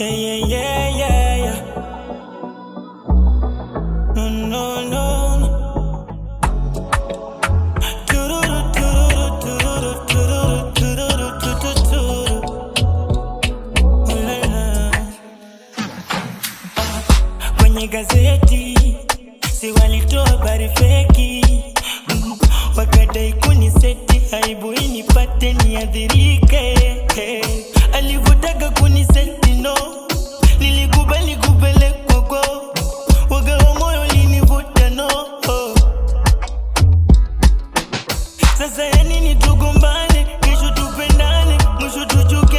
Yeah, yeah, yeah, yeah, yeah. No, no, no. Gazeti si walitoa habari feki, wakadai kuniseti, aibu inipate niadhirike, hey. sasa yani nitugombane, kesho tupendane, mwisho tuchuke.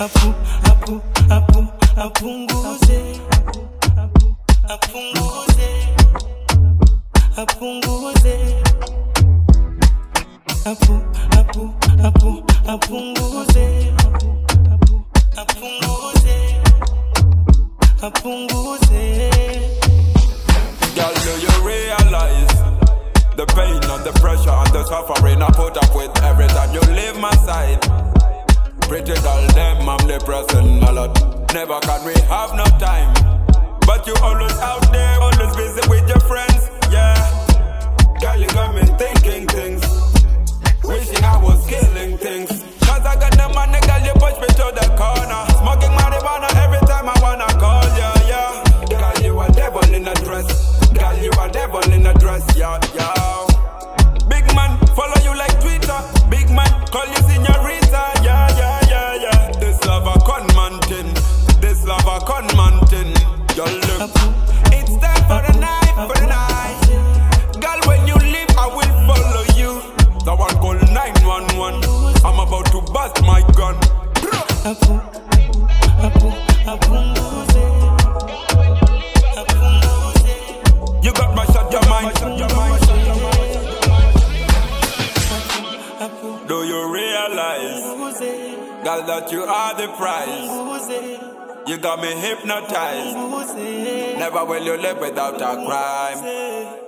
Apu apu apu apunguze. Apunguze. Apunguze. Apu apu apu apunguze. Apunguze. Apunguze. Girl, do you realize the pain and the pressure and the suffering I put up with every time you leave my Never can we have no time. But you always out there, always busy with your friends, yeah. Girl, you got me thinking things. Wishing I was killing things. Cause I got the money, girl, you push me to the corner. Smoking marijuana every time I wanna call you, yeah. Girl, you a devil in a dress. Girl, you a devil in a dress, yeah, yeah. That you are the prize? You got me hypnotized. Never will you live without a crime.